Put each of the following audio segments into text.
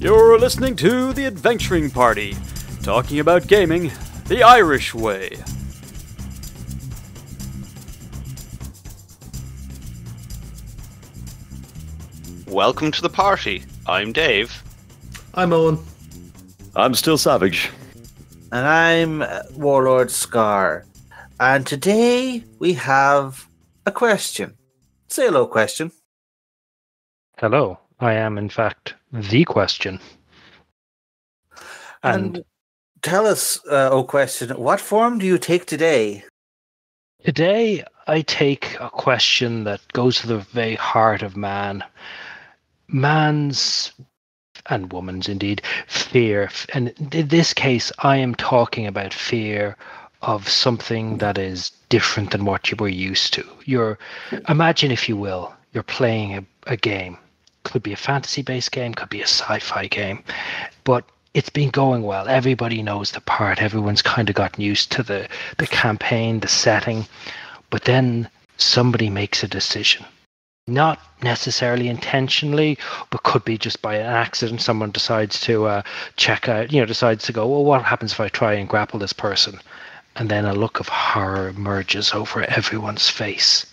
You're listening to The Adventuring Party, talking about gaming the Irish way. Welcome to the party. I'm Dave. I'm Owen. I'm still Savage. And I'm uh, Warlord Scarr. And today we have a question. Say hello, question. Hello. I am, in fact, the question. And, And tell us, uh, oh, question, what form do you take today? today I take a question that goes to the very heart of man. Man's and woman's indeed fear. And in this case, I am talking about fear of something that is different than what you were used to. You're, imagine, if you will, you're playing a, a game. Could be a fantasy based game, could be a sci fi game, but it's been going well. Everybody knows the part. Everyone's kind of gotten used to the, the campaign, the setting. But then somebody makes a decision. Not necessarily intentionally, but could be just by an accident. Someone decides to uh, check out, you know, decides to go, well, what happens if I try and grapple this person? And then a look of horror emerges over everyone's face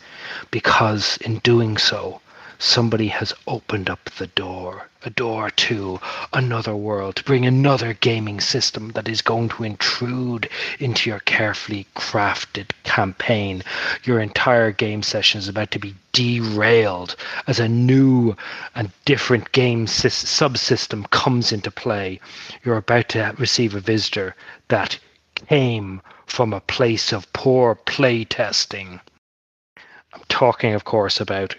because in doing so, somebody has opened up the door, a door to another world, to bring another gaming system that is going to intrude into your carefully crafted campaign. Your entire game session is about to be derailed as a new and different game sys- subsystem comes into play. You're about to receive a visitor that came from a place of poor play testing. I'm talking, of course, about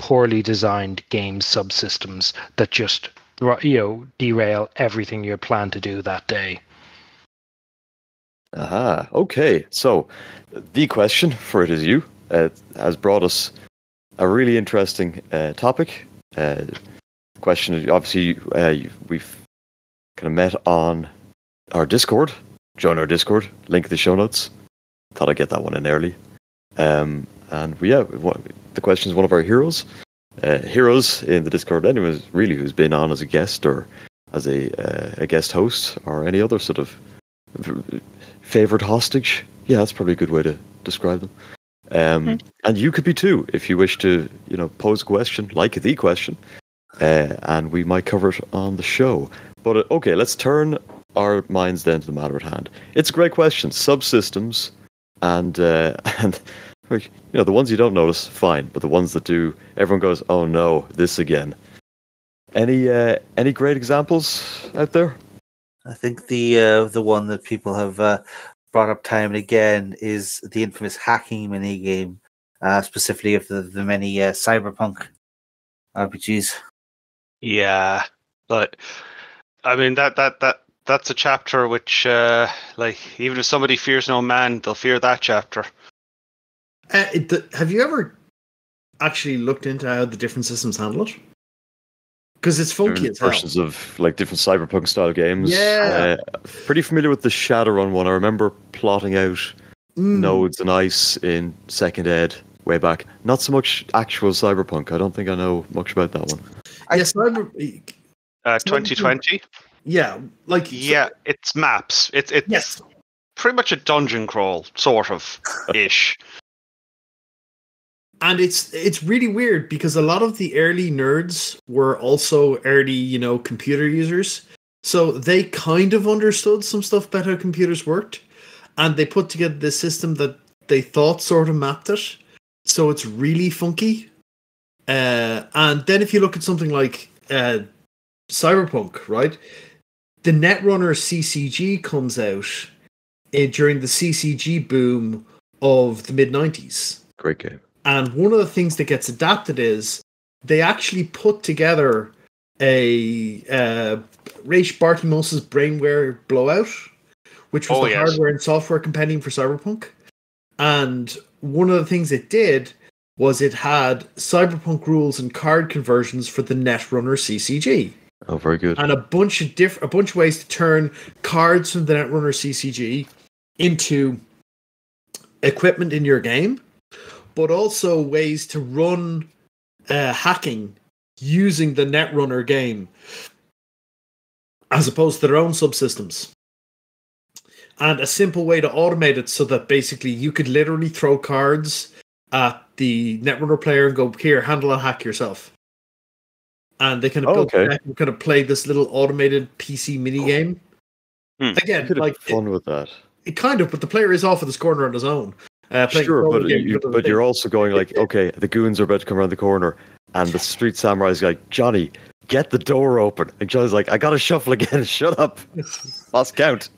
poorly designed game subsystems that just you know derail everything you plan to do that day. Aha. Okay. So, the question for it is you uh, has brought us a really interesting uh, topic. Uh, question. Obviously, uh, we've kind of met on our Discord. Join our Discord. Link in the show notes. Thought I'd get that one in early. Um, and we, yeah, the question is one of our heroes. Uh, heroes in the Discord. Anyone really who's been on as a guest or as a uh, a guest host or any other sort of favorite hostage. Yeah, that's probably a good way to describe them. Um, And you could be too if you wish to, you know, pose a question like the question, uh, and we might cover it on the show. But uh, okay, let's turn our minds then to the matter at hand. It's a great question. Subsystems and uh, and like, you know the ones you don't notice, fine, but the ones that do, everyone goes, "Oh no, this again." Any uh, any great examples out there? I think the uh, the one that people have uh, brought up time and again is the infamous hacking mini game, uh, specifically of the, the many uh, cyberpunk RPGs. Yeah, but I mean that that that that's a chapter which, uh, like, even if somebody fears no man, they'll fear that chapter. Uh, it, the, have you ever actually looked into how the different systems handle it? Because it's funky different as hell. versions of like different cyberpunk style games. Yeah. Uh, pretty familiar with the Shadowrun one. I remember plotting out Mm. nodes and ice in second ed way back. Not so much actual cyberpunk. I don't think I know much about that one. Yeah, cyber, Uh, So what did 2020. yeah, like so- Yeah, it's maps. It's it's yes, pretty much a dungeon crawl, sort of ish. And it's it's really weird because a lot of the early nerds were also early, you know, computer users, so they kind of understood some stuff about how computers worked, and they put together this system that they thought sort of mapped it. So it's really funky. Uh, and then if you look at something like uh, Cyberpunk, right? The Netrunner CCG comes out uh, during the CCG boom of the mid 90s. Great game. And one of the things that gets adapted is they actually put together a uh, Rache Bartmoss's Brainware Blowout, which was Oh, the yes. hardware and software compendium for Cyberpunk. And one of the things it did was it had Cyberpunk rules and card conversions for the Netrunner CCG Oh, very good. and a bunch of diff- a bunch of ways to turn cards from the Netrunner CCG into equipment in your game, but also ways to run uh, hacking using the Netrunner game. as opposed to their own subsystems. And a simple way to automate it so that basically you could literally throw cards at the Netrunner player and go, here, handle a hack yourself. And they kind of Oh, okay. and kind of play this little automated PC mini game. Hmm. Again, Could have like it, fun with that. it kind of, but the player is off of this corner on his own. Uh, Sure, but game you, but you're also going like, okay, the goons are about to come around the corner, and the street samurai's like, Johnny, get the door open, and Johnny's like, I gotta shuffle again. Shut up, lost count.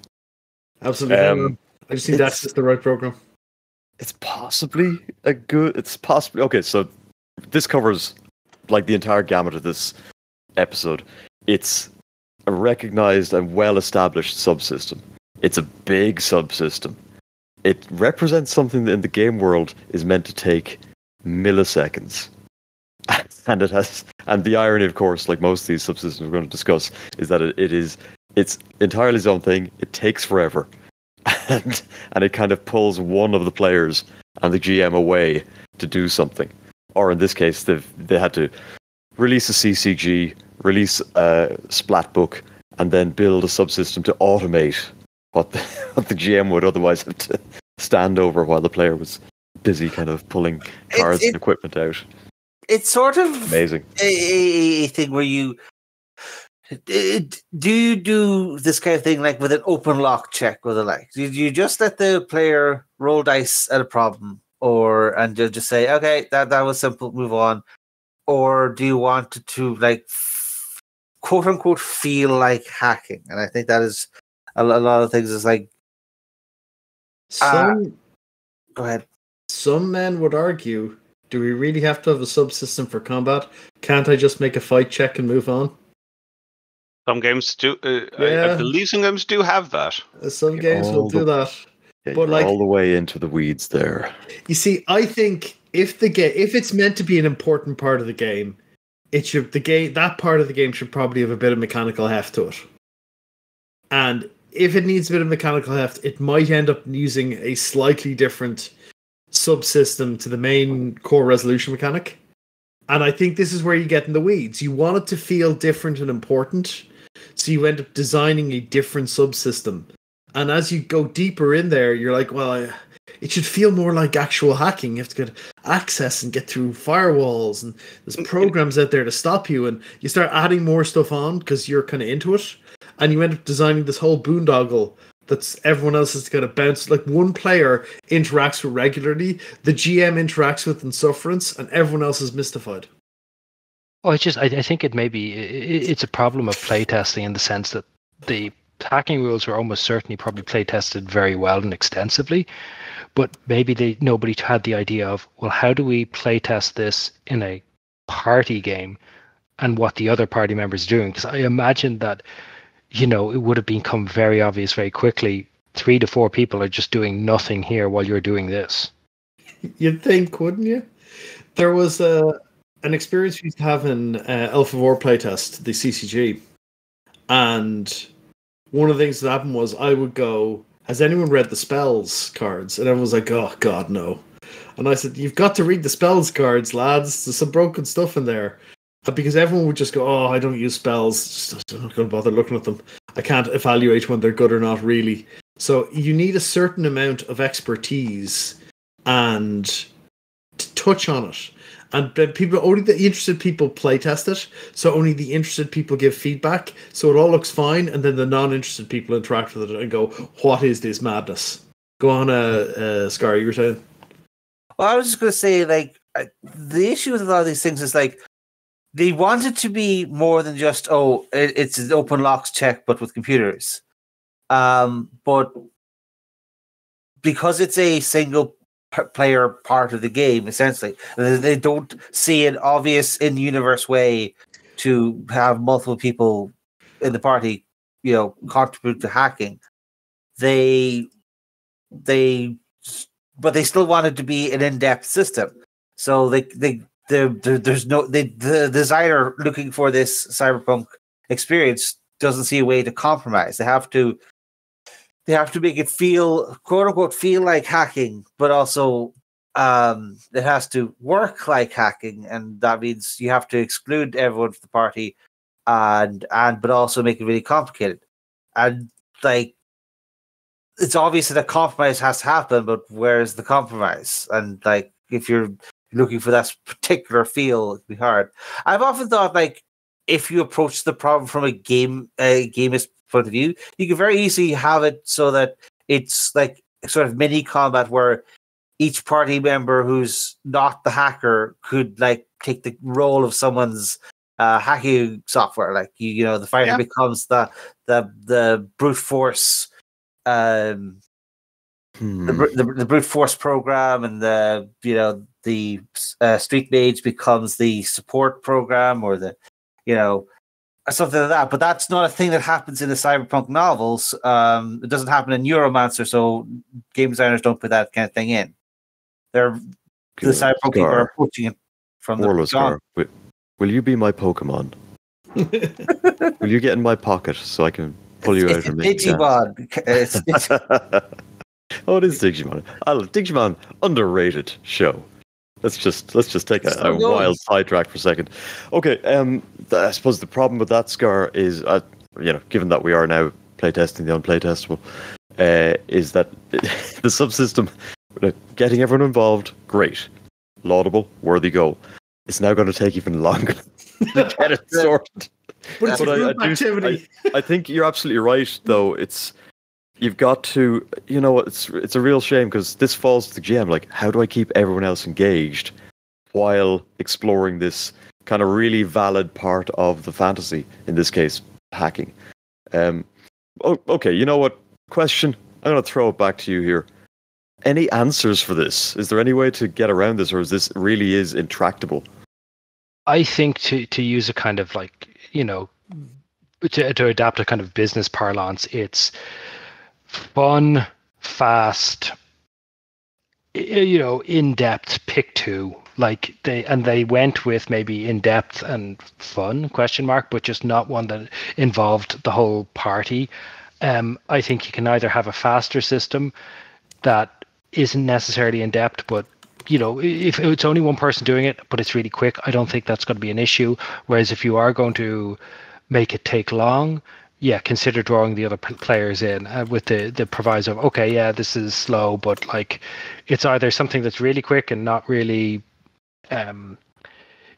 Absolutely. Um. I just need to it's- access the right program. It's possibly a good. It's possibly okay. So this covers like the entire gamut of this episode. It's a recognized and well-established subsystem. It's a big subsystem. It represents something that in the game world is meant to take milliseconds. And it has, and the irony, of course, like most of these subsystems we're going to discuss, is that it, it is, it's entirely its own thing. It takes forever, and and it kind of pulls one of the players and the GM away to do something. Or in this case, they they had to release a CCG, release a splat book, and then build a subsystem to automate what the, what the GM would otherwise have to stand over while the player was busy kind of pulling cards it- and equipment out. It's sort of Amazing. a, a, a thing where you it- do you do this kind of thing like with an open lock check or the like? Do you just let the player roll dice at a problem, or and you just say, okay, that that was simple, move on, or do you want to, to like quote unquote feel like hacking? And I think that is a, lo- a lot of things is like, Some go ahead. some men would argue, do we really have to have a subsystem for combat? Can't I just make a fight check and move on? Some games do. Uh, I, I Yeah. believe some games do have that. Uh, Some games will all do that. Yeah, But, like- all the way into the weeds there. You see, I think if the game if it's meant to be an important part of the game, it should the game that part of the game should probably have a bit of mechanical heft to it. And if it needs a bit of mechanical heft, it might end up using a slightly different subsystem to the main core resolution mechanic. And I think this is where you get in the weeds. You want it to feel different and important, so you end up designing a different subsystem. And as you go deeper in there, you're like, well, I, it should feel more like actual hacking. You have to get access and get through firewalls, and there's mm. programs out there to stop you. And you start adding more stuff on because you're kind of into it, and you end up designing this whole boondoggle that's everyone else is going to bounce. Like one player interacts with regularly, the GM interacts with in sufferance, and everyone else is mystified. Oh, it's just I, I think it may be i- i- it's a problem of playtesting in the sense that the hacking rules were almost certainly probably playtested very well and extensively, but maybe they nobody had the idea of well how do we playtest this in a party game and what the other party members are doing because I imagine that you know it would have become very obvious very quickly three to four people are just doing nothing here while you're doing this. You'd think, wouldn't you? There was a an experience we used to have in uh, Alpha War playtest, the CCG, and one of the things that happened was I would go, "Has anyone read the spells cards?" And everyone was like, "Oh God, no." And I said, "You've got to read the spells cards, lads. There's some broken stuff in there." Because everyone would just go, "Oh, I don't use spells. Just, I'm not going to bother looking at them. I can't evaluate when they're good or not, really." So you need a certain amount of expertise and to touch on it. And people only the interested people play test it. So only the interested people give feedback. So it all looks fine, and then the non-interested people interact with it and go, "What is this madness?" Go on, uh, uh Scarr, you were saying. Well, I was just going to say, like, the issue with a lot of these things is like they want it to be more than just oh, it, it's an open locks check, but with computers. Um, but because it's a single p- player part of the game, essentially, they, don't see an obvious in-universe way to have multiple people in the party, you know, contribute to hacking. They, they but they still wanted to be an in-depth system. So they they there there- there's no they, the designer looking for this cyberpunk experience doesn't see a way to compromise. They have to they have to make it feel quote unquote feel like hacking, but also um it has to work like hacking, and that means you have to exclude everyone from the party and and but also make it really complicated. And like it's obvious that a compromise has to happen, but where's the compromise? And like if you're looking for that particular feel, it'd be hard. I've often thought like if you approach the problem from a game a gamist point of view, you can very easily have it so that it's like sort of mini combat where each party member who's not the hacker could like take the role of someone's uh, hacking software. Like you, you know, the fighter Yeah. becomes the the the brute force um Hmm. the, the, the brute force program and the you know the uh, street mage becomes the support program or the you know something like that but that's not a thing that happens in the cyberpunk novels um it doesn't happen in neuromancer so game designers don't put that kind of thing in they're the Good. cyberpunk people are approaching it from the Warlord dawn. Scarr, wi- will you be my Pokemon? will you get in my pocket so I can pull you out it's and make Digimon. It's, it's, oh, it is Digimon. I'll, Digimon underrated show. Let's just let's just take a, a wild sidetrack for a second. Okay, um, th- I suppose the problem with that Scarr is, uh, you know, given that we are now playtesting the unplaytestable, uh, is that the subsystem, getting everyone involved, great, laudable, worthy goal. It's now going to take even longer to get it sorted. But it's a But I- I group do- activity. I think you're absolutely right, though. It's you've got to, you know, it's it's a real shame because this falls to the GM. Like, how do I keep everyone else engaged while exploring this kind of really valid part of the fantasy? In this case, hacking. Um, oh, okay, you know what? Question. I'm going to throw it back to you here. Any answers for this? Is there any way to get around this, or is this really is intractable? I think to to use a kind of like you know to to adapt a kind of business parlance, it's fun, fast, you know, in depth. Pick two, like they and they went with maybe in depth and fun question mark, but just not one that involved the whole party. Um, I think you can either have a faster system that isn't necessarily in depth, but you know, if it's only one person doing it, but it's really quick, I don't think that's going to be an issue. Whereas if you are going to make it take long, yeah, consider drawing the other players in uh, with the the proviso of okay, yeah, this is slow, but like it's either something that's really quick and not really um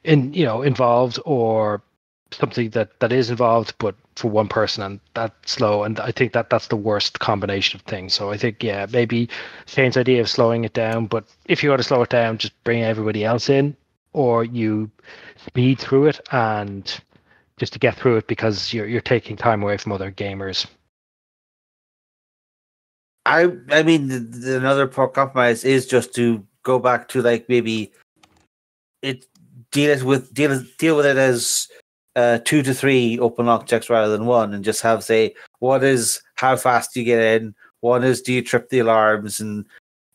in you know involved or something that that is involved but for one person and that's slow. And i think that that's the worst combination of things. So i think yeah maybe shane's idea of slowing it down but if you want to slow it down just bring everybody else in or you speed through it and just to get through it because you're you're taking time away from other gamers I I mean the, the, another compromise is just to go back to like maybe it deal it with deal deal with it as uh, two to three open checks rather than one, and just have say what is how fast do you get in, one is do you trip the alarms, and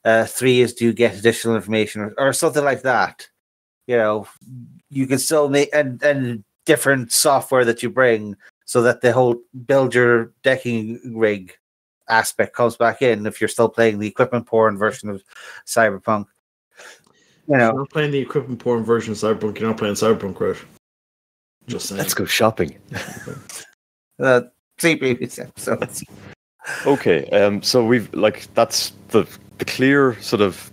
uh, three is do you get additional information or, or something like that. You know, you can still make and and different software that you bring so that the whole build your decking rig aspect comes back in if you're still playing the equipment porn version of Cyberpunk. You You're know, playing the equipment porn version of Cyberpunk. You're not playing Cyberpunk, right? Just saying. Let's go shopping. uh, see previous episodes. Okay, um, so we've like that's the the clear sort of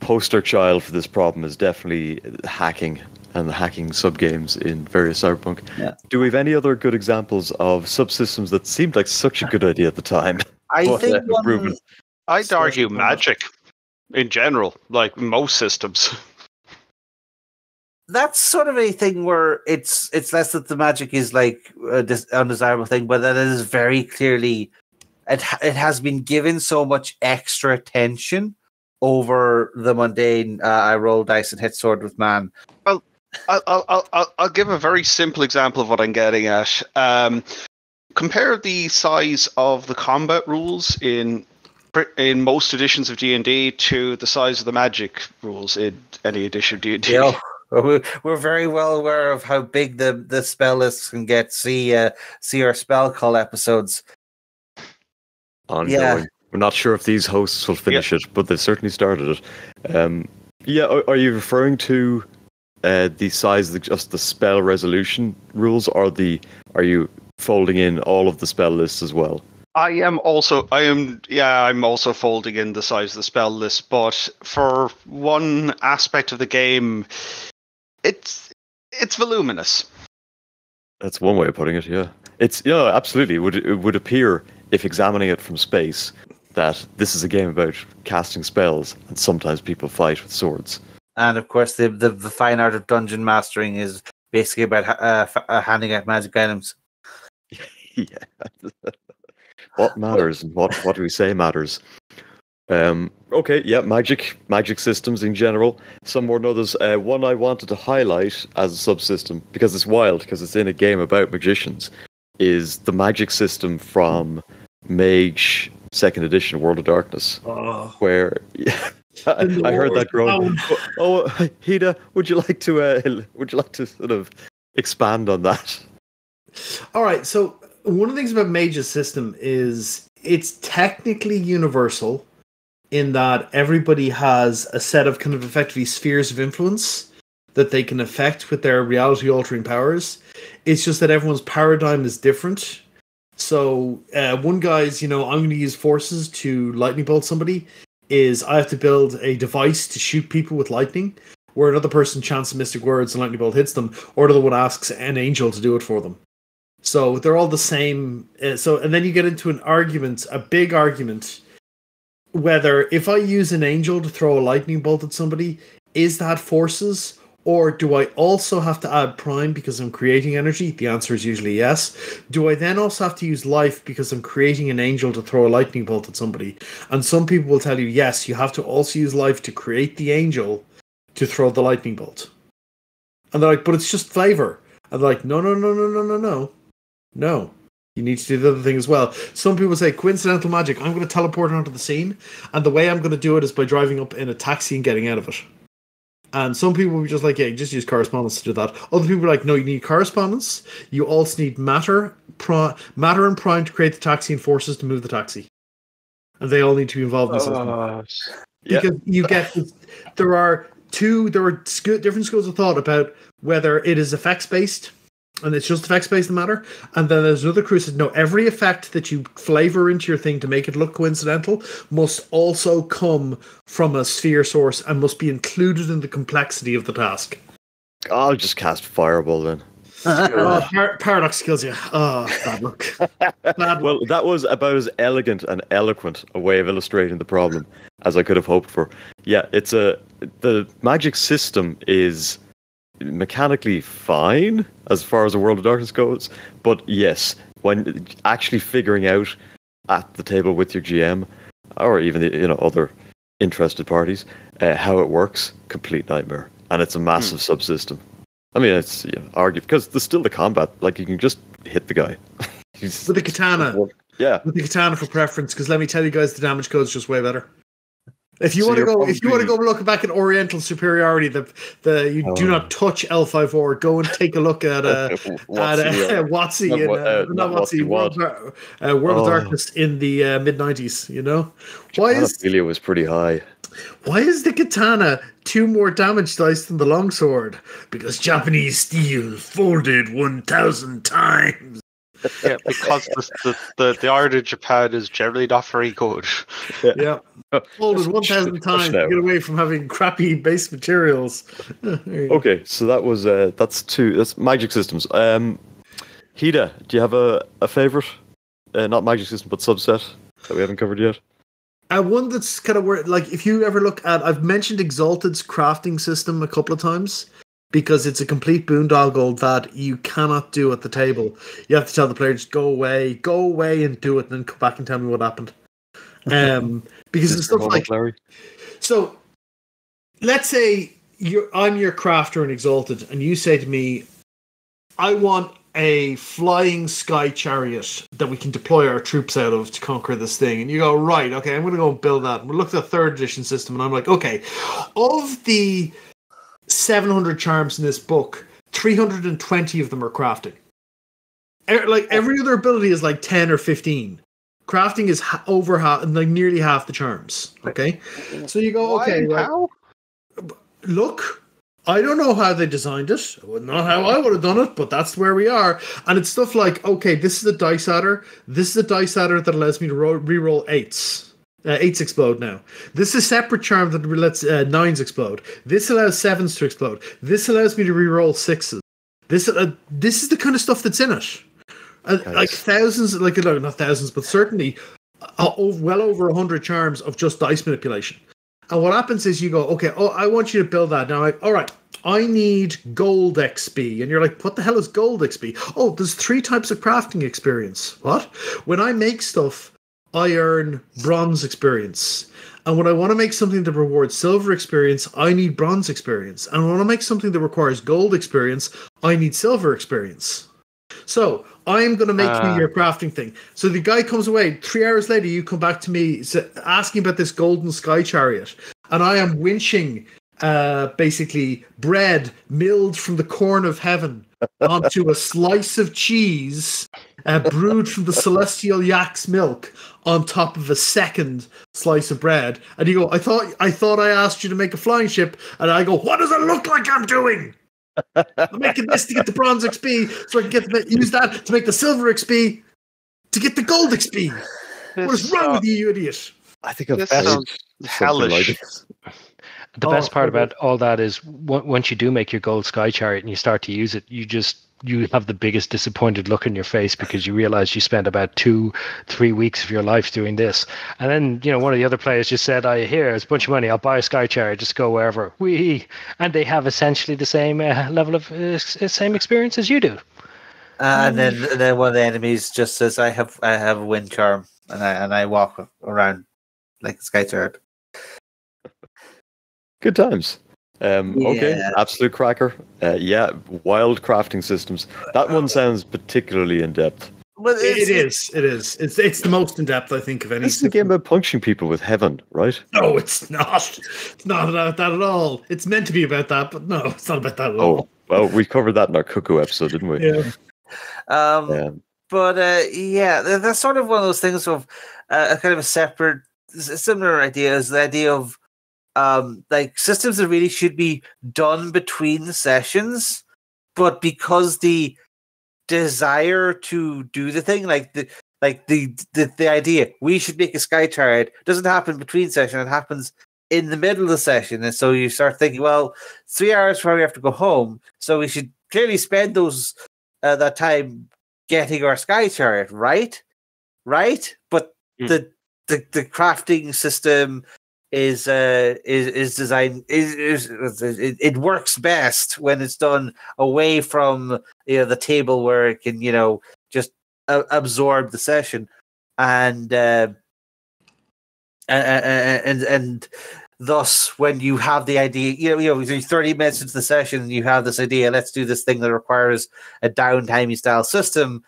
poster child for this problem is definitely hacking and the hacking subgames in various cyberpunk. Yeah. Do we have any other good examples of subsystems that seemed like such a good idea at the time? I What, think uh, one, I'd Special argue combat. magic in general, like most systems. that's sort of a thing where it's it's less that the magic is like a dis- undesirable thing, but that it is very clearly it ha- it has been given so much extra attention over the mundane. Uh, I roll dice and hit sword with man. I'll, I'll, I'll, I'll, I'll give a very simple example of what I'm getting at. Um, compare the size of the combat rules in in most editions of D&D to the size of the magic rules in any edition of D&D. Yeah, we're we're very well aware of how big the the spell list can get. See, uh, see our spell call episodes. Ongoing. We're not sure if these hosts will finish it, but they've certainly started it. Um, yeah, are, are you referring to uh, the size of the, just the spell resolution rules, or the are you folding in all of the spell lists as well? I am also I am yeah I'm also folding in the size of the spell list, but for one aspect of the game, it's it's voluminous. That's one way of putting it. Yeah, it's yeah, absolutely. It would it would appear if examining it from space that this is a game about casting spells, and sometimes people fight with swords. And of course, the, the, the fine art of dungeon mastering is basically about uh, f- uh, handing out magic items. yeah. what matters and what what do we say matters? Um, okay, yeah, magic, magic systems in general. Some more than others. Uh, one I wanted to highlight as a subsystem because it's wild because it's in a game about magicians. Is the magic system from Mage Second Edition, World of Darkness, Oh. where I, I heard that growing. Oh, Hida, would you like to uh, would you like to sort of expand on that? All right. So one of the things about Mage's system is it's technically universal in that everybody has a set of kind of effectively spheres of influence that they can affect with their reality altering powers. It's just that everyone's paradigm is different. So uh, one guy's, you know, I'm going to use forces to lightning bolt somebody. Is I have to build a device to shoot people with lightning, where another person chants mystic words and lightning bolt hits them, or the one asks an angel to do it for them. So they're all the same. Uh, so and then you get into an argument, a big argument, whether if I use an angel to throw a lightning bolt at somebody, is that forces? Or do I also have to add prime because I'm creating energy? The answer is usually yes. Do I then also have to use life because I'm creating an angel to throw a lightning bolt at somebody? And some people will tell you, yes, you have to also use life to create the angel to throw the lightning bolt. And they're like, but it's just flavor. And they're like, no, no, no, no, no, no, no. No. You need to do the other thing as well. Some people say coincidental magic. I'm going to teleport onto the scene, and the way I'm going to do it is by driving up in a taxi and getting out of it. And some people will be just like, yeah, you just use correspondence to do that. Other people are like, no, you need correspondence. You also need matter, matter and prime to create the taxi and forces to move the taxi. And they all need to be involved in the system oh, Yeah. because you get there are two there are sco- different schools of thought about whether it is effects based and it's just effects based that matter and then there's another crew that says no every effect that you flavor into your thing to make it look coincidental must also come from a sphere source and must be included in the complexity of the task I'll just cast fireball then. oh, par- paradox kills you oh bad luck bad luck. Well, that was about as elegant and eloquent a way of illustrating the problem as I could have hoped for. Yeah, it's a the magic system is mechanically fine as far as the world of darkness goes, but yes, when actually figuring out at the table with your GM or even the, you know other interested parties uh, how it works, complete nightmare, and it's a massive subsystem. I mean, it's you know, argue because there's still the combat. Like you can just hit the guy. With the katana yeah, with the katana for preference because let me tell you guys the damage code is just way better if you So want to go if you want to go look back at oriental superiority the the you do Oh. not touch l54 go and take a look at uh at the, uh, Watsy not in, uh, uh, not not Watsy, World, uh, World of Oh. Darkness in the uh, mid 90s you know why is Panophilia was pretty high. why is the katana two more damage dice than the longsword because Japanese steel folded 1000 times Yeah, because the, the, the, the art of Japan is generally not very good. yeah folded 1000 times to get away from having crappy base materials There you go. Okay, so that was uh, that's two. That's magic systems. Um, Hida, do you have a a favorite? Uh, not magic system, but subset that we haven't covered yet. Uh, one that's kind of where, like, if you ever look at, I've mentioned Exalted's crafting system a couple of times because it's a complete boondoggle that you cannot do at the table. You have to tell the player just go away, go away, and do it, and then come back and tell me what happened. Um, because it's stuff like Larry. so. Let's say you're I'm your crafter and Exalted, and you say to me, "I want a flying sky chariot that we can deploy our troops out of to conquer this thing." And you go, "Right, okay, I'm going to go and build that." We look at the third edition system, and I'm like, "Okay, of the 700 charms in this book, 320 of them are crafting. Like every other ability is like 10 or 15." Crafting is over half, like nearly half the charms. Okay, so you go, okay, how? look I don't know how they designed it. Not how I would have done it, but that's where we are. And it's stuff like, okay, this is a dice adder. This is a dice adder that allows me to ro- re-roll eights. Uh, eights explode now. This is a separate charm that lets uh, nines explode. This allows sevens to explode. This allows me to re-roll sixes. This uh, this is the kind of stuff that's in it. Uh, Nice. Like thousands, like not thousands, but certainly uh, well over a hundred charms of just dice manipulation. And what happens is you go, okay, oh, I want you to build that. Now, like, all right, I need gold XP. And you're like, what the hell is gold XP? Oh, there's three types of crafting experience. What? When I make stuff, I earn bronze experience. And when I want to make something that rewards silver experience, I need bronze experience. And when I make something that requires gold experience, I need silver experience. So I'm going to make you your crafting thing. So the guy comes away. Three hours later, you come back to me asking about this golden sky chariot, and I am winching uh, basically bread milled from the corn of heaven onto a slice of cheese uh, brewed from the celestial yak's milk on top of a second slice of bread. And you go, I thought I thought I asked you to make a flying ship, and I go, what does it look like I'm doing? I'm making this to get the bronze XP, so I can get the, use that to make the silver XP to get the gold XP. What is wrong with you, you idiot? I think I've This vetted sounds something like hellish. this. The Oh, best part okay. about all that is w- once you do make your gold sky chariot and you start to use it, you just you have the biggest disappointed look in your face because you realize you spent about two, three weeks of your life doing this. And then, you know, one of the other players just said, I here, it's a bunch of money, I'll buy a sky chariot, just go wherever. We and they have essentially the same uh, level of uh, same experience as you do. Uh, and then then one of the enemies just says, "I have I have a wind charm," and I and I walk around like a sky turret. Good times. Um, Okay, absolute cracker. Uh, yeah, wild crafting systems. That one sounds particularly in depth. But it's, it is. It is. It's it's the most in depth I think of any. This is a game about punching people with heaven, right? No, it's not. It's not about that at all. It's meant to be about that, but no, it's not about that at all. Oh, well, we covered that in our cuckoo episode, didn't we? Yeah. Um, Um, but uh, yeah, that's sort of one of those things of uh, a kind of a separate, similar idea is the idea of um, like systems that really should be done between sessions, but because the desire to do the thing, like the like the the, the idea we should make a sky chariot doesn't happen between session; it happens in the middle of the session, and so you start thinking, well, three hours before we have to go home, so we should clearly spend those uh, that time getting our sky chariot, right? Right? But Mm. the, the the crafting system is uh is is designed is, is it, it works best when it's done away from you know the table where it can you know just uh, absorb the session. And uh and and and thus when you have the idea you know you know you're 30 minutes into the session you have this idea let's do this thing that requires a downtimey style system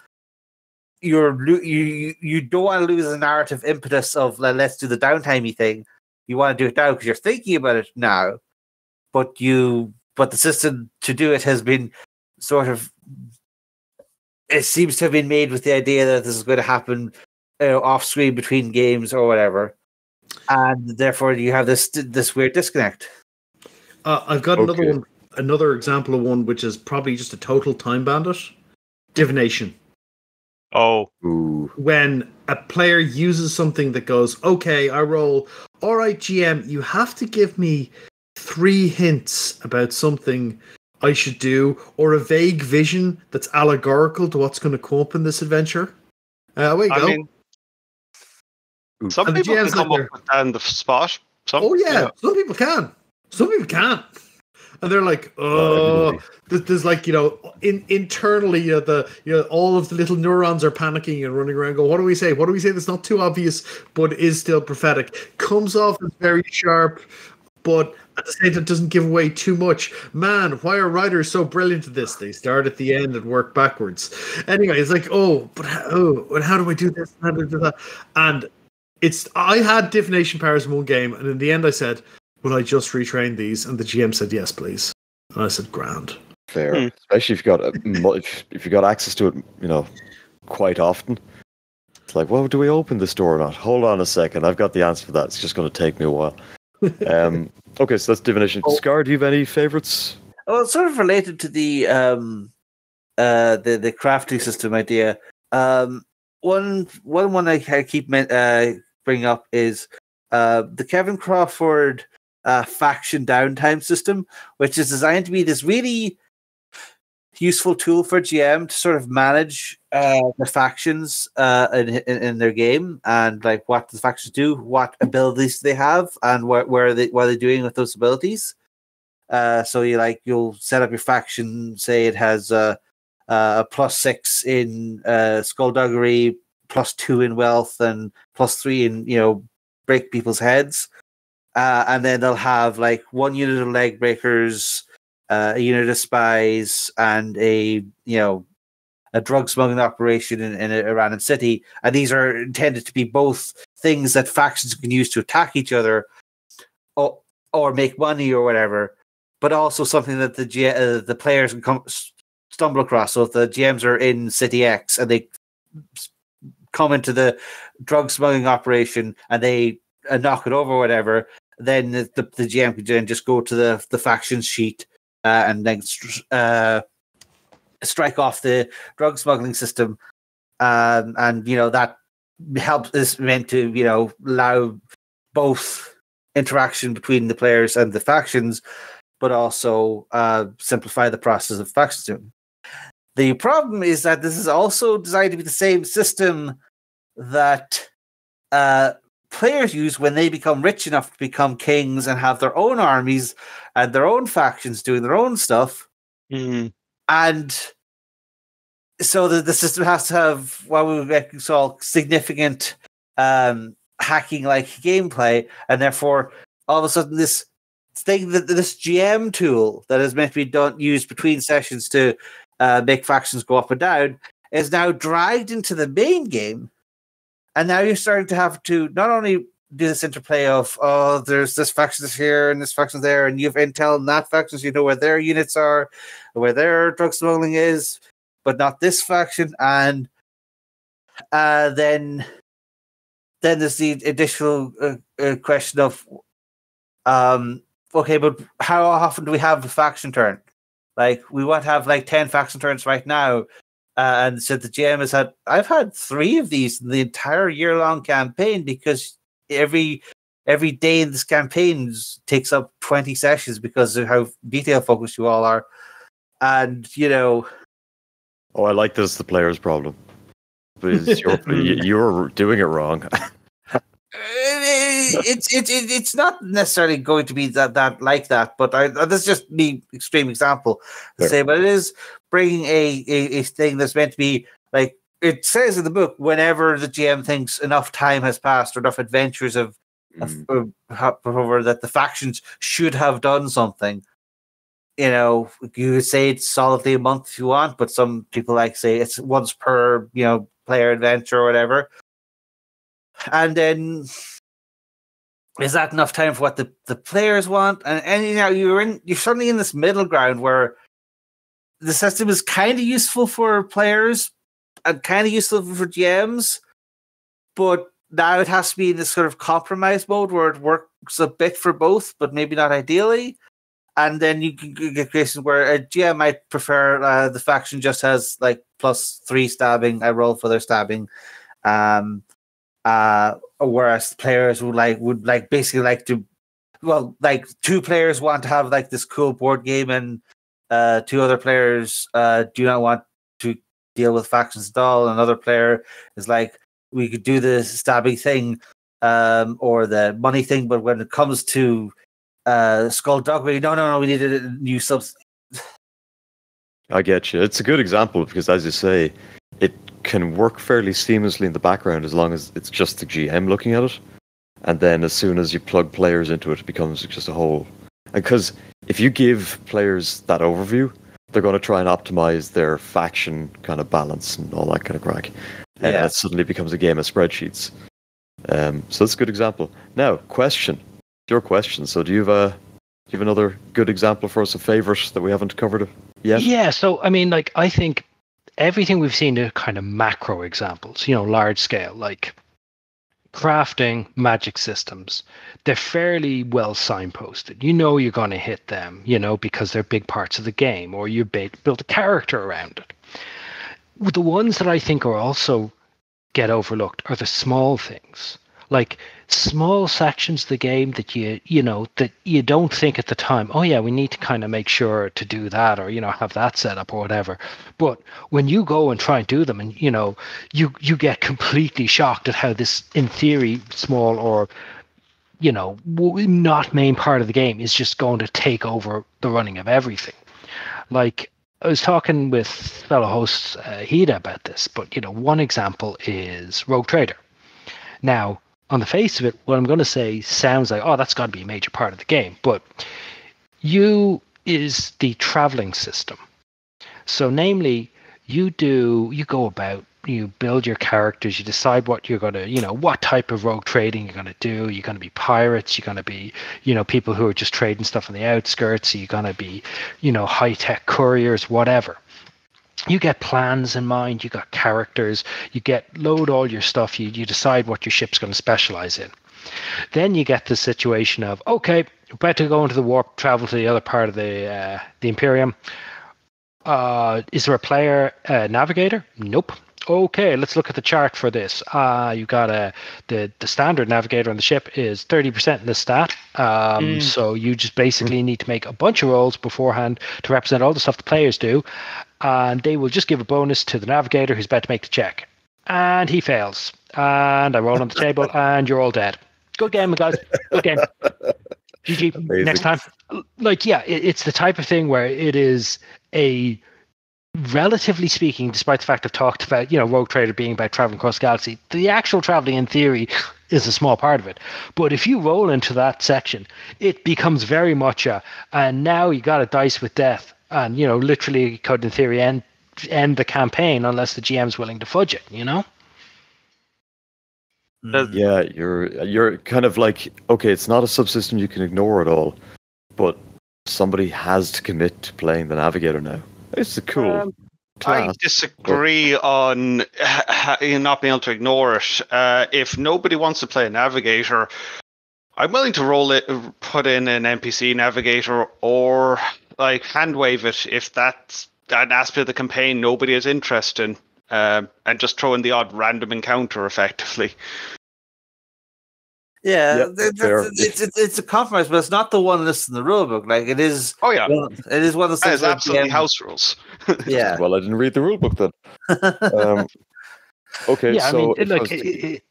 you're you you- don't want to lose the narrative impetus of "Le- let's do the downtimey thing you want to do it now because you're thinking about it now but you but the system to do it has been sort of it seems to have been made with the idea that this is going to happen uh, off screen between games or whatever and therefore you have this this weird disconnect Uh, I've got another one, another example of one which is probably just a total time bandit. Divination. Oh, ooh, When a player uses something that goes, okay, I roll. All right, GM, you have to give me three hints about something I should do, or a vague vision that's allegorical to what's going to come up in this adventure. Uh, away you I go. mean, some And people can come like up with that on the spot. Some, oh yeah, some people can. Some people can't. And they're like, oh. There's like you know in internally you know, the you know all of the little neurons are panicking and running around go what do we say? What do we say that's not too obvious but is still prophetic? Comes off as very sharp but at the same time doesn't give away too much. Man why are writers so brilliant at this? They start at the end and work backwards. Anyway it's like oh but how, oh, and how do i do this? How do i do that? And it's i had divination powers in one game and in the end i said will i just retrain these and the gm said yes please and i said grand fair. Hmm. Especially if you've got a, if, if you got access to it, you know, quite often. It's like, well, do we open this door or not? Hold on a second, I've got the answer for that. It's just going to take me a while. Um, okay, so that's divination. Oh. Scarr, do you have any favorites? well, it's sort of related to the um, uh, the the crafting system idea. Um, one one one I, I keep men- uh, bringing up is uh, the Kevin Crawford uh, faction downtime system, which is designed to be this really useful tool for GM to sort of manage uh, the factions uh, in, in, in their game and like what the factions do, what abilities they have, and where where they what are they doing with those abilities. Uh, so you like you'll set up your faction, say it has uh, uh, a plus six in uh, skullduggery, plus two in wealth, and plus three in you know break people's heads. Uh, and then they'll have like one unit of leg breakers, uh, a unit of spies, and a you know a drug smuggling operation in, in a, random city. And these are intended to be both things that factions can use to attack each other, or or make money or whatever, but also something that the G- uh, the players can come stumble across. So if the GMs are in City X and they come into the drug smuggling operation and they uh, knock it over or whatever, then the, the, the GM could then just go to the the factions sheet uh, and then uh, strike off the drug smuggling system, um, and you know that helps is meant to you know allow both interaction between the players and the factions, but also uh, simplify the process of faction. The problem is that this is also designed to be the same system that uh, players use when they become rich enough to become kings and have their own armies and their own factions doing their own stuff. Mm-hmm. And so the, the system has to have what we would call significant um, hacking like gameplay, and therefore all of a sudden this thing that this GM tool that is meant to be done used between sessions to uh, make factions go up and down is now dragged into the main game, and now you're starting to have to not only do this interplay of oh there's this faction here and this faction there and you have intel on that faction so you know where their units are where their drug smuggling is but not this faction. And uh then then there's the additional uh, uh, question of um okay but how often do we have a faction turn? Like we want to have like 10 faction turns right now uh, and so the GM has had I've had three of these in the entire year long campaign because every every day in this campaign takes up 20 sessions because of how detail focused you all are and you know Oh, I like this. The player's problem. Because you're, you- you're doing it wrong. it's it's it, it's not necessarily going to be that that like that, but I this is just me extreme example to Sure. say, but it is bringing a, a a thing that's meant to be like it says in the book. Whenever the GM thinks enough time has passed or enough adventures have, Mm. have over that the factions should have done something. You know, you could say it's solidly a month if you want, but some people like say it's once per you know player adventure or whatever. And then is that enough time for what the, the players want? And and you know you're in you're suddenly in this middle ground where the system is kind of useful for players and kind of useful for GMs, but now it has to be in this sort of compromise mode where it works a bit for both, but maybe not ideally. And then you can get cases where a GM might prefer uh, the faction just has like plus three stabbing. I roll for their stabbing. Um, uh, whereas players would like would like basically like to well like two players want to have like this cool board game and uh two other players uh do not want to deal with factions at all another player is like we could do the stabbing thing um or the money thing but when it comes to uh skullduggery no no no we need a new subs I get you. It's a good example because, as you say, it can work fairly seamlessly in the background as long as it's just the GM looking at it. And then as soon as you plug players into it, it becomes just a whole. Because if you give players that overview, they're going to try and optimize their faction kind of balance and all that kind of crack. And Yeah. it suddenly becomes a game of spreadsheets. Um, so that's a good example. Now, question. Your question. So do you have a do you have another good example for us, a favorite that we haven't covered yet? Yeah, so I mean, like I think everything we've seen are kind of macro examples, you know, large scale, like crafting, magic systems. They're fairly well signposted. You know you're going to hit them, you know, because they're big parts of the game, or you build a character around it. The ones that I think are also get overlooked are the small things like small sections of the game that you you know that you don't think at the time oh yeah we need to kind of make sure to do that or you know have that set up or whatever but when you go and try and do them and you know you you get completely shocked at how this in theory small or you know not main part of the game is just going to take over the running of everything like I was talking with fellow hosts uh, Hida about this, but you know, one example is Rogue Trader. Now, on the face of it, what I'm going to say sounds like, oh, that's got to be a major part of the game. But you is the traveling system. So, namely, you do, you go about, you build your characters, you decide what you're going to, you know, what type of rogue trading you're going to do. You're going to be pirates, you're going to be, you know, people who are just trading stuff on the outskirts, you're going to be, you know, high tech couriers, whatever you get plans in mind, you got characters, you get load all your stuff, you, you decide what your ship's going to specialize in. Then you get the situation of okay, about to go into the warp, travel to the other part of the uh, the Imperium. Uh, is there a player uh, navigator? Nope. Okay, let's look at the chart for this. Uh, you got a the the standard navigator on the ship is thirty percent in the stat. Um, mm. So you just basically need to make a bunch of rolls beforehand to represent all the stuff the players do, and they will just give a bonus to the navigator who's about to make the check. And he fails. And I roll on the table, and you're all dead. Good game, guys. Good game. GG. Amazing. Next time. Like, yeah, it, it's the type of thing where it is a relatively speaking, despite the fact I've talked about, you know, Rogue Trader being about traveling across galaxy, the actual traveling in theory is a small part of it. But if you roll into that section, it becomes very much a, and now you got a dice with death and you know literally could in theory end end the campaign unless the GM's willing to fudge it. You know. Yeah, you're you're kind of like okay, it's not a subsystem you can ignore at all, but somebody has to commit to playing the navigator now. It's a cool. Um, I disagree on not being able to ignore it. Uh, if nobody wants to play a navigator, I'm willing to roll it, put in an NPC navigator, or like hand wave it if that's an aspect of the campaign nobody is interested in, um, and just throw in the odd random encounter effectively. Yeah, yep, it's, it's, it's a compromise, but it's not the one listed in the rulebook. Like it is. Oh yeah, well, it is one of the things. It's absolutely house rules. yeah. well, I didn't read the rulebook then. um, okay, yeah, so I mean, look, it,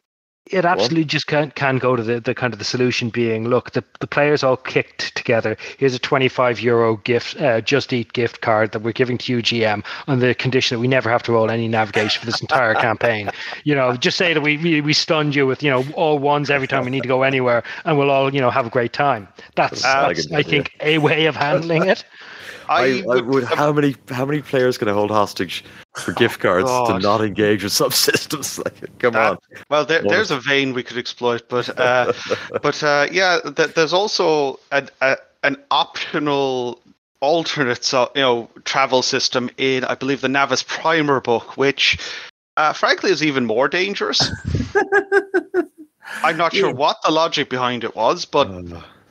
it absolutely just can can go to the, the kind of the solution being look the, the players all kicked together. Here's a 25 euro gift uh, just eat gift card that we're giving to you gm on the condition that we never have to roll any navigation for this entire campaign. You know just say that we, we we stunned you with you know all ones every time we need to go anywhere and we'll all you know have a great time. That's, that's i think a way of handling it I, I, would. How many how many players can I hold hostage for gift cards to not engage with subsystems? Like, come that, on. Well, there, there's a vein we could exploit, but uh, but uh, yeah, th- there's also a, a, an optional alternate, so, you know, travel system in I believe the Navis Primer book, which uh, frankly is even more dangerous. I'm not sure yeah. what the logic behind it was, but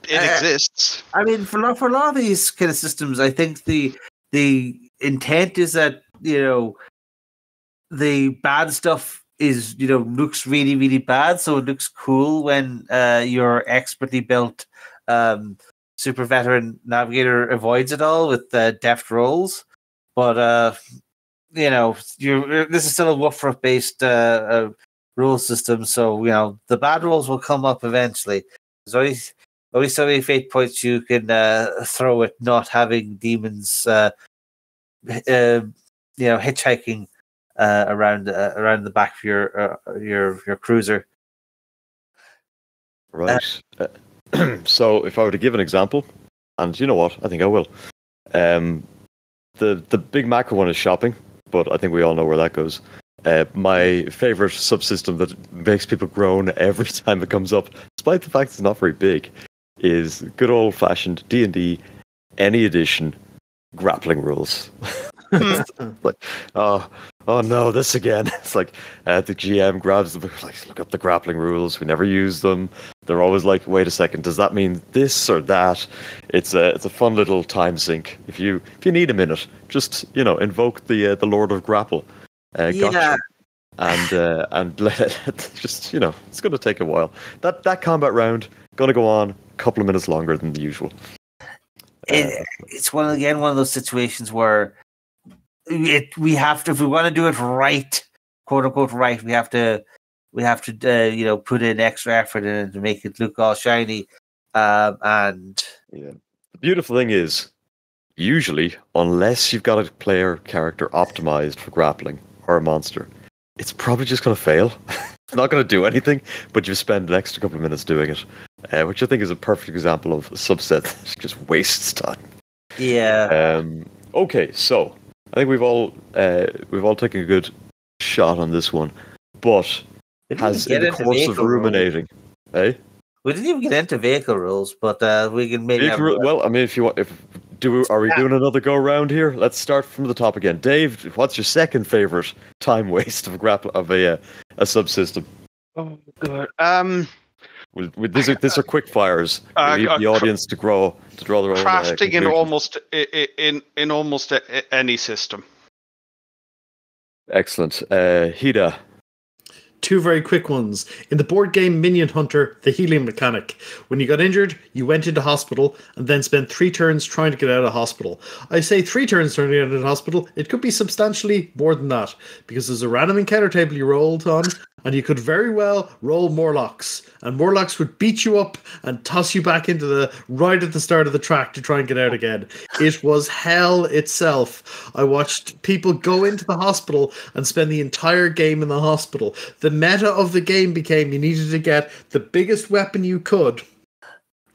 it uh, exists. I mean, for for a lot of these kind of systems, I think the the intent is that you know the bad stuff is you know looks really really bad, so it looks cool when uh, your expertly built um, super veteran navigator avoids it all with uh, deft rolls. But uh, you know, you this is still a Wolfrock based uh, uh, rule system, so you know the bad rolls will come up eventually. There's always only so many fate points you can uh, throw at not having demons, uh, uh, you know, hitchhiking uh, around uh, around the back of your uh, your your cruiser. Right. so, if I were to give an example, and you know what, I think I will. Um, the the big macro one is shopping, but I think we all know where that goes. Uh, my favorite subsystem that makes people groan every time it comes up, despite the fact it's not very big, is good old fashioned D and D, any edition grappling rules. like, oh, oh no, this again. It's like uh, the GM grabs the like, look up the grappling rules. We never use them. They're always like, wait a second, does that mean this or that? It's a it's a fun little time sink. If you if you need a minute, just you know invoke the uh, the Lord of Grapple. Uh, gotcha. Yeah. And uh, and let it just you know it's going to take a while. That that combat round going to go on a couple of minutes longer than the usual. it, it's one again one of those situations where it we have to if we want to do it right, quote unquote right, we have to we have to uh, you know put in extra effort in it to make it look all shiny. Um, and Yeah. The beautiful thing is, usually, unless you've got a player character optimized for grappling or a monster, it's probably just going to fail. it's not going to do anything, but you spend an extra couple of minutes doing it, uh, which I think is a perfect example of a subset that just wastes time. yeah, Um, okay, so I think we've all uh, we've all taken a good shot on this one, but we didn't has even in the course of vehicle rules. ruminating, eh? We didn't even get into vehicle rules, but uh, we can maybe Vehicle have, ru- well, I mean, if you want, if do we, are we Yeah. doing another go round here? Let's start from the top again. Dave, what's your second favorite time waste of a grapple of a uh, a subsystem? Oh god. Um, We'll, we these are these are quick fires. We Uh, leave uh, the audience to grow to draw their own. uh, in almost i- i- in in almost a, a- any system. excellent. Uh, Hida, Two very quick ones. In the board game Minion Hunter, the healing mechanic. When you got injured, you went into hospital and then spent three turns trying to get out of hospital. I say three turns trying to get out of hospital. It could be substantially more than that because there's a random encounter table you rolled on, and you could very well roll Morlocks, and Morlocks would beat you up and toss you back into the right at the start of the track to try and get out again. It was hell itself. I watched people go into the hospital and spend the entire game in the hospital. The meta of the game became you needed to get the biggest weapon you could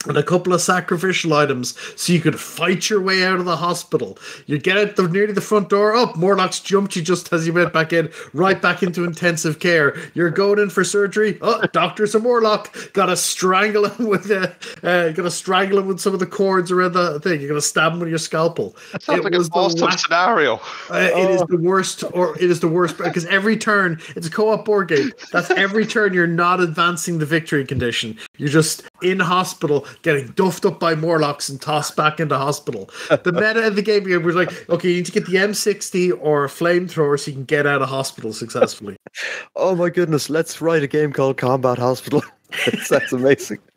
and a couple of sacrificial items so you could fight your way out of the hospital. You get out the, nearly the front door, up, Morlocks jumped you just as you went back in, right back into intensive care. You're going in for surgery. Oh, Doctor's a Morlock. Gotta strangle him with the, uh, gotta strangle him with some of the cords around the thing. You're gonna stab him with your scalpel. That sounds It like a was the awesome scenario. uh, it is the worst, or it is the worst because every turn it's a co-op board game. That's every turn you're not advancing the victory condition. You're just in hospital, getting duffed up by Morlocks and tossed back into hospital. The meta of the game was like, okay, you need to get the M60 or a flamethrower so you can get out of hospital successfully. oh my goodness, let's write a game called Combat Hospital. That's amazing.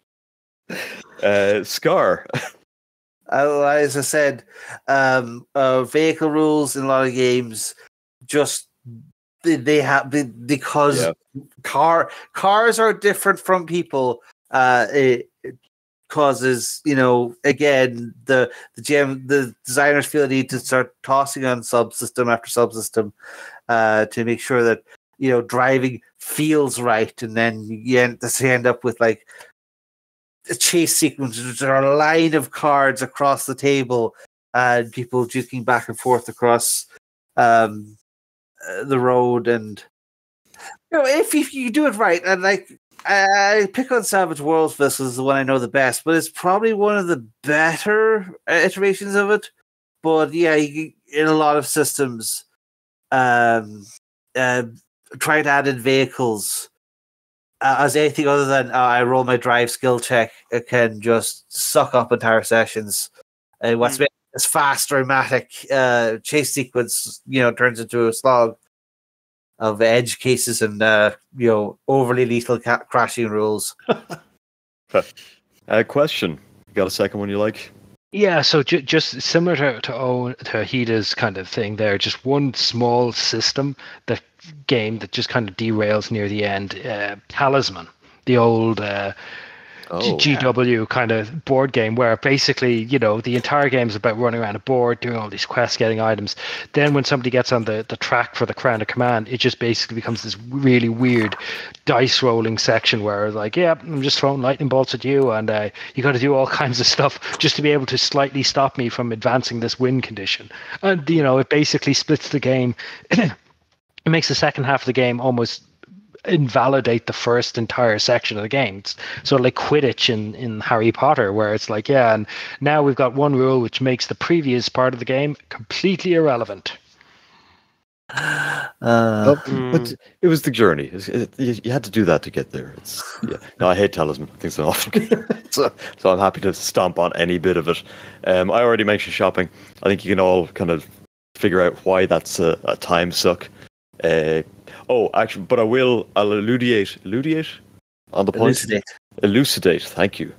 Uh, Scarr, Uh, as I said, um, uh, vehicle rules in a lot of games just they, they have they, because Yeah. car cars are different from people. Uh, it, it causes you know again the the GM the designers feel the need to start tossing on subsystem after subsystem uh, to make sure that you know driving feels right, and then you end, you end up with like a chase sequence. There are a line of cards across the table, and people juking back and forth across um, uh, the road. And you know, if, if you do it right, and like I pick on Savage Worlds, this is the one I know the best, but it's probably one of the better iterations of it. But yeah, you, in a lot of systems, um, uh, trying to add in vehicles uh, as anything other than uh, I roll my drive skill check, it can just suck up entire sessions. And what's Mm. this fast, dramatic uh, chase sequence, you know, turns into a slog of edge cases and uh, you know overly lethal ca- crashing rules. uh, question. You got a second one you like? Yeah, so ju- just similar to to, o- to Hida's kind of thing there, just one small system that game that just kind of derails near the end. Uh, Talisman, the old uh, Oh, GW kind of board game where basically, you know, the entire game is about running around a board, doing all these quests, getting items. Then when somebody gets on the, the track for the Crown of Command, it just basically becomes this really weird dice rolling section where like, yeah, I'm just throwing lightning bolts at you and uh, you got to do all kinds of stuff just to be able to slightly stop me from advancing this win condition. And, you know, it basically splits the game. it makes the second half of the game almost invalidate the first entire section of the game. It's sort of like Quidditch in, in Harry Potter, where it's like, yeah, and now we've got one rule which makes the previous part of the game completely irrelevant. Uh, But it was the journey. It's- it- you, you had to do that to get there. It's, yeah. No, I hate talisman. I think it's an awful game. so, so I'm happy to stomp on any bit of it. Um, I already mentioned shopping. I think you can all kind of figure out why that's a, a time suck. Uh, oh, actually, but I will. I'll elucidate. Elucidate on the point. elucidate. Elucidate. Thank you.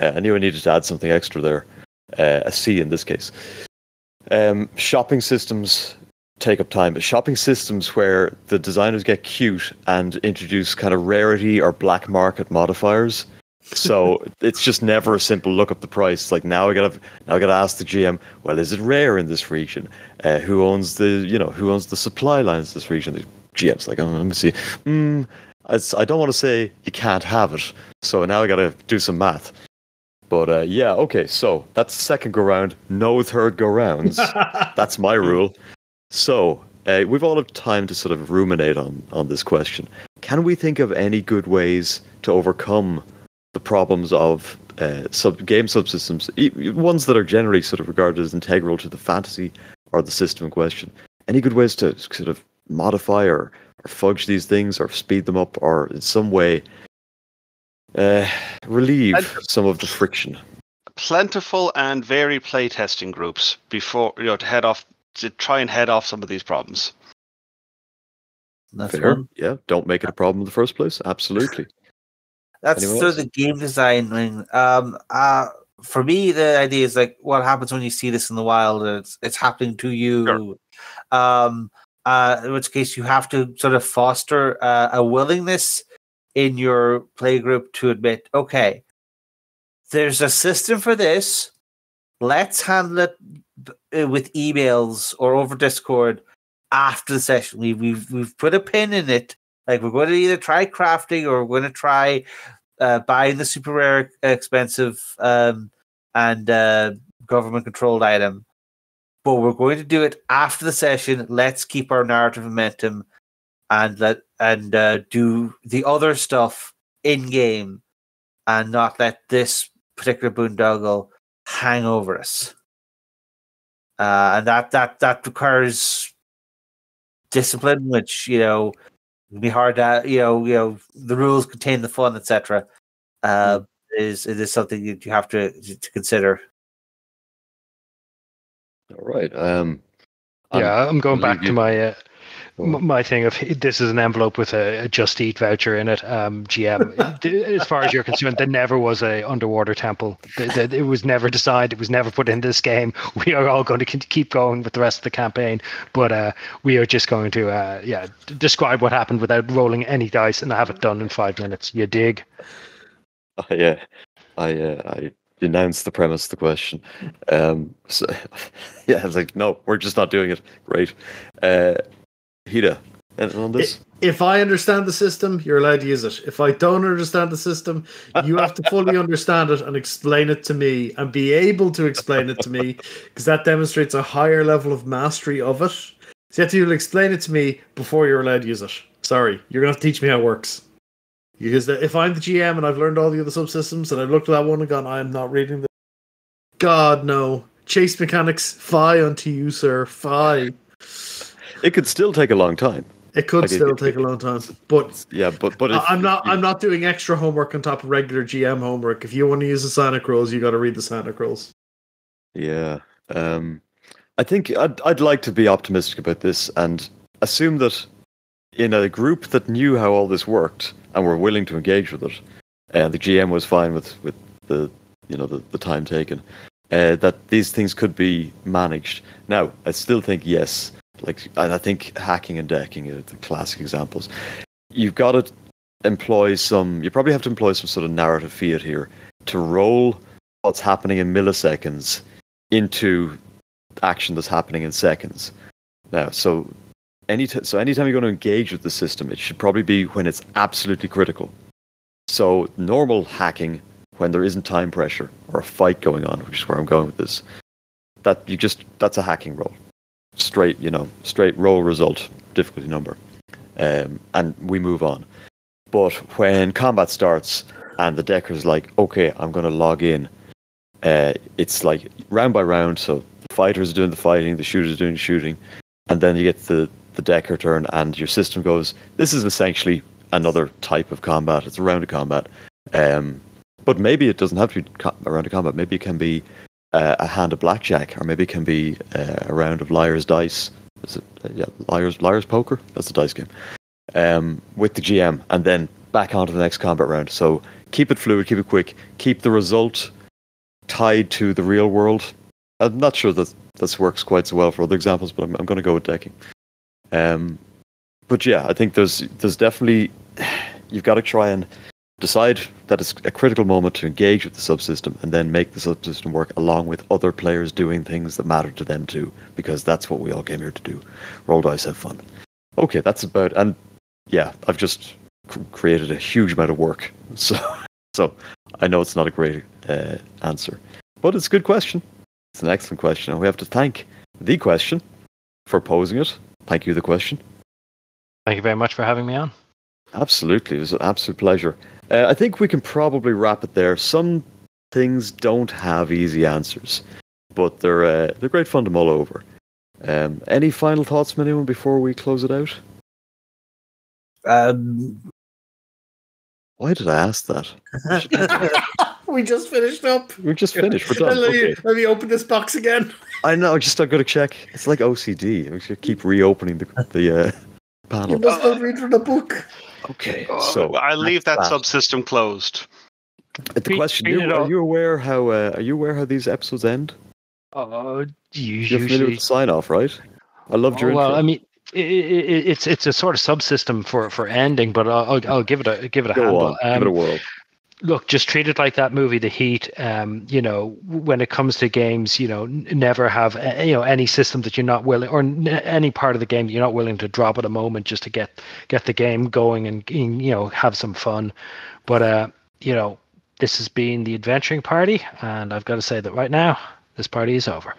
Uh, I knew I needed to add something extra there. Uh, a C in this case. Um, shopping systems take up time, but shopping systems where the designers get cute and introduce kind of rarity or black market modifiers. So it's just never a simple look up the price. Like now I gotta now I gotta ask the GM, well, is it rare in this region? Uh, who owns the you know who owns the supply lines in this region? The GM's like, oh, let me see. Mm, I don't want to say you can't have it. So now I gotta do some math. But uh, yeah, okay. So that's the second go round. No third go rounds. that's my rule. So uh, we've all had time to sort of ruminate on on this question. Can we think of any good ways to overcome the problems of uh, sub game subsystems, e- ones that are generally sort of regarded as integral to the fantasy or the system in question? Any good ways to sort of modify or, or fudge these things, or speed them up, or in some way uh, relieve And- some of the friction? Plentiful and varied playtesting groups before you know to head off to try and head off some of these problems. That's Fair, one. yeah. Don't make it a problem in the first place. Absolutely. That's Anyone sort of else? the game design thing. Um, uh, for me, the idea is like what happens when you see this in the wild. It's it's happening to you. Um, uh, in which case you have to sort of foster uh, a willingness in your play group to admit, okay, there's a system for this. Let's handle it uh, with emails or over Discord after the session. We've we've we've put a pin in it. Like we're going to either try crafting or we're going to try uh, buying the super rare, expensive, um, and uh, government controlled item. But we're going to do it after the session. Let's keep our narrative momentum and let and uh, do the other stuff in game, and not let this particular boondoggle hang over us. Uh, and that that that requires discipline, which you know be hard to you know you know the rules contain the fun, etc. Uh, Is it is something that you have to to consider. All right. Um, I'm- yeah, I'm going back leave to my uh, Go m- on. My thing of this is an envelope with a, a Just Eat voucher in it. Um, GM, as far as you're concerned, there never was a underwater temple. It was never designed. It was never put in this game. We are all going to keep going with the rest of the campaign, but uh, we are just going to uh, yeah describe what happened without rolling any dice, and have it done in five minutes. You dig? I, uh, I, uh, I denounced the premise of the question. Um, so, yeah, I was like, no, we're just not doing it. Great. Uh, Hida, anything on this? If I understand the system, you're allowed to use it. If I don't understand the system, you have to fully understand it and explain it to me and be able to explain it to me because that demonstrates a higher level of mastery of it. So you have to explain it to me before you're allowed to use it. Sorry, you're gonna to teach me how it works. Because if I'm the GM and I've learned all the other subsystems and I've looked at that one and gone, I am not reading the. God no, chase mechanics, fie unto you, sir, fie. It could still take a long time. It could Like, still it- take a long time, but Yeah, but but if- I'm not. if- I'm not doing extra homework on top of regular GM homework. If you want to use the Santa Cruz, you got to read the Santa Cruz. Yeah. Um, I think I'd, I'd like to be optimistic about this and assume that in a group that knew how all this worked and were willing to engage with it, and the GM was fine with, with the you know the, the time taken, uh, that these things could be managed. Now, I still think yes, like and I think hacking and decking are the classic examples. You've got to employ some. You probably have to employ some sort of narrative fiat here to roll what's happening in milliseconds into action that's happening in seconds. Now, so any t- so anytime you're going to engage with the system, it should probably be when it's absolutely critical. So normal hacking when there isn't time pressure or a fight going on, which is where I'm going with this. That you just that's a hacking roll, straight you know straight roll result difficulty number, um, and we move on. But when combat starts and the decker's like, okay, I'm going to log in, uh, it's like round by round. So the fighters are doing the fighting, the shooters are doing the shooting, and then you get the the decker turn, and your system goes, this is essentially another type of combat. It's a round of combat. Um, but maybe it doesn't have to be co- a round of combat. Maybe it can be uh, a hand of blackjack, or maybe it can be uh, a round of liar's dice. Is it uh, yeah, liar's liar's poker? That's a dice game. Um, with the GM, and then back onto the next combat round. So keep it fluid, keep it quick, keep the result tied to the real world. I'm not sure that this works quite so well for other examples, but I'm, I'm going to go with decking. Um, but yeah, I think there's there's definitely you've got to try and decide that it's a critical moment to engage with the subsystem and then make the subsystem work along with other players doing things that matter to them too, because that's what we all came here to do. Roll dice, have fun. Okay, that's about and yeah, I've just created a huge amount of work, so so I know it's not a great uh, answer, but it's a good question. It's an excellent question, and we have to thank the question for posing it. Thank you, the question. Thank you very much for having me on. Absolutely, it was an absolute pleasure. Uh, I think we can probably wrap it there. Some things don't have easy answers, but they're uh, they're great fun to mull over. Um, any final thoughts from anyone before we close it out? Um, Why did I ask that? we just finished up. We're just finished. We're done. let, me, Okay. let me open this box again. I know. I just I've got to check. It's like OCD. I should keep reopening the the uh, You panel. must not read from the book. Okay. So So I leave that that's subsystem closed. The Read- question: read you, it Are you aware how? Uh, are you aware how these episodes end? Uh, you You're familiar usually. with the sign off, right? I loved your Oh, well, intro. I mean, i i i it's it's a sort of subsystem for for ending, but I'll I'll, I'll give it a give it a Go handle. on, give it a Um, whirl. Look, just treat it like that movie, The Heat. Um, you know, when it comes to games, you know, never have you know any system that you're not willing, or any part of the game you're not willing to drop at a moment just to get get the game going and and, you know have some fun. But uh, you know, this has been the adventuring party, and I've got to say that right now, this party is over.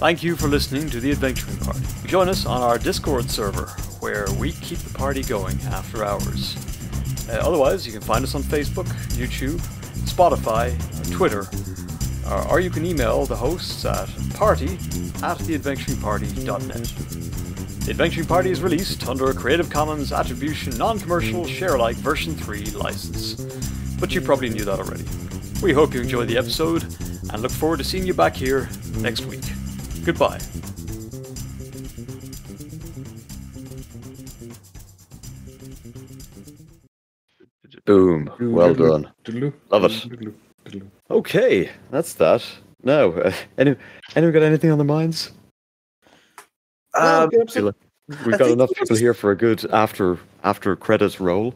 Thank you for listening to the Adventuring Party. Join us on our Discord server, where we keep the party going after hours. Uh, otherwise, you can find us on Facebook, YouTube, Spotify, Twitter, uh, or you can email the hosts at party at theadventuringparty.net. The Adventuring Party is released under a Creative Commons Attribution Non-Commercial Share-alike version 3 license. But you probably knew that already. We hope you enjoyed the episode and look forward to seeing you back here next week. Goodbye. Boom. Well done. Love it. it. Okay, that's that. Now, uh, any anyone got anything on their minds? um, Feel We've got enough people here for a good after after credits roll.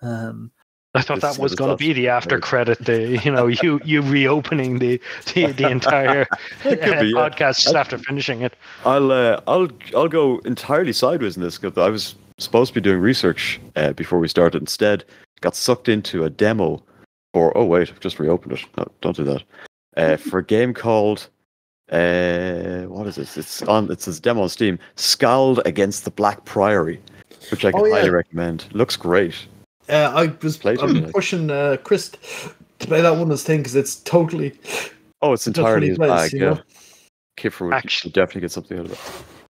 um, I thought This- that was this going to be the after credit, the you know you you reopening the the, the entire be, yeah. podcast just after finishing it. I'll uh, I'll I'll go entirely sideways in this because I was supposed to be doing research uh, before we started. Instead, got sucked into a demo for. Oh wait, I've just reopened it. No, don't do that. Uh, for a game called. Uh, what is this? It's on. It says demo on Steam. Skald against the Black Priory, which I can Oh, yeah. highly recommend. Looks great. Uh, I was Played I'm yeah. pushing uh, Chris to play that one as thing because it's totally Oh, it's entirely his Definitely bag. you Yeah, know? Kipfer would Actu- would definitely get something out of it.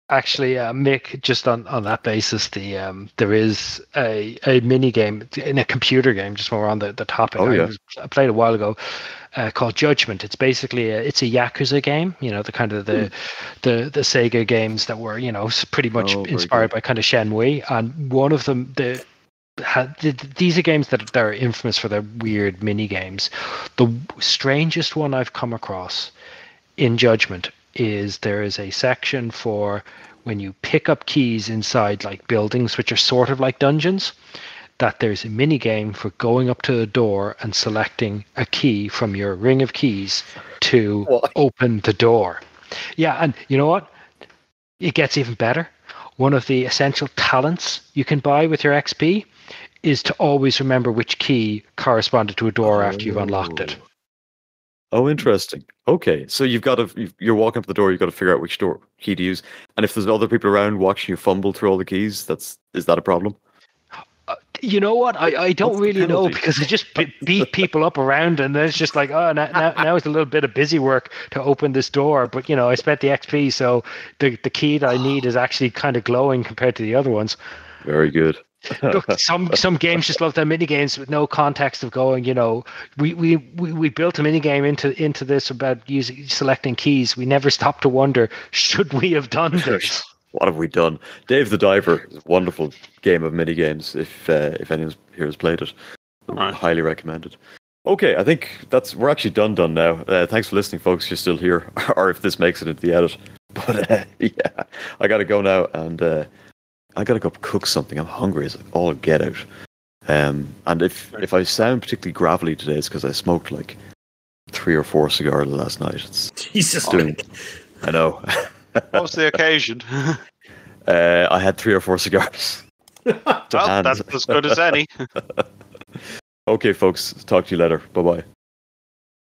Actually, uh, Mick, just on, on that basis, the um, there is a, a mini game in a computer game. Just while we're on the, the topic, Oh, I, yeah. was, I played a while ago uh, called Judgment. It's basically a, it's a Yakuza game. You know, the kind of the the the Sega games that were you know pretty much Oh, inspired by kind of Shenmue. And one of them, the had, these are games that, are infamous for their weird mini games. The strangest one I've come across in Judgment is there is a section for when you pick up keys inside like buildings, which are sort of like dungeons. That there's a mini game for going up to a door and selecting a key from your ring of keys to Why? open the door. Yeah, and you know what? It gets even better. One of the essential talents you can buy with your XP is to always remember which key corresponded to a door after you've unlocked it. Oh, oh interesting. Okay, so you've got to you're walking up the door. You've got to figure out which door key to use, and if there's other people around watching you fumble through all the keys, that's is that a problem? You know what? I, I don't What's really know because I just beat people up around, and then it's just like, oh, now, now, now it's a little bit of busy work to open this door. But you know, I spent the XP, so the the key that I need is actually kind of glowing compared to the other ones. Very good. Look, some some games just love their mini games with no context of going. You know, we we we, we built a mini game into into this about using selecting keys. We never stopped to wonder should we have done this. What have we done? Dave the Diver is a wonderful game of mini games. If uh, if anyone here has played it, Alright. highly recommended. Okay, I think that's we're actually done done now. Uh, thanks for listening, folks. You're still here, or if this makes it into the edit. But uh, yeah, I gotta go now, and uh, I gotta go cook something. I'm hungry as all get out. Um, and if if I sound particularly gravelly today, it's because I smoked like three or four cigars last night. It's Jesus. doing. I know. What was the occasion? Uh, I had three or four cigars. well, hand. that's as good as any. Okay, folks. Talk to you later. Bye bye.